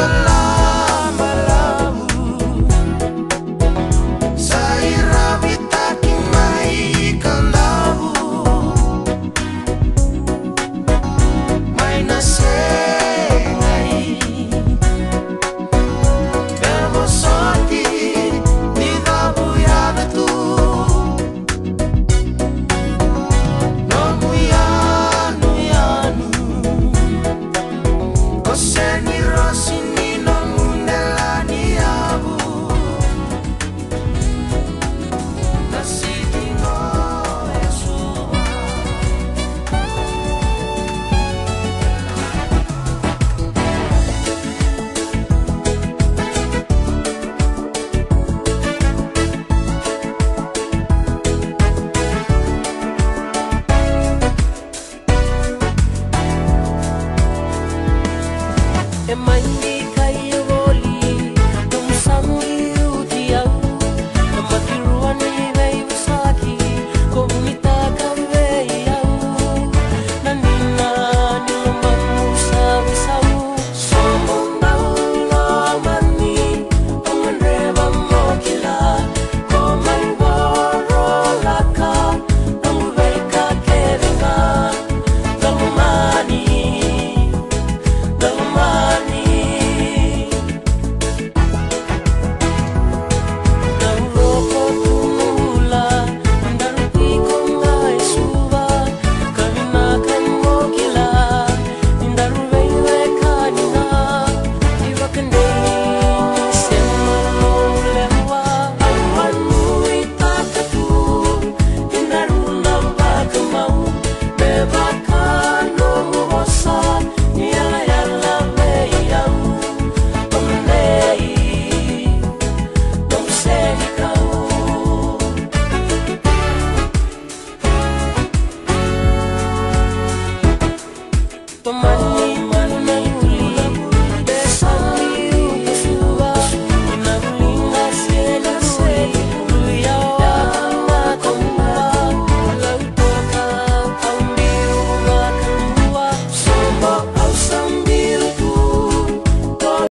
love. It might be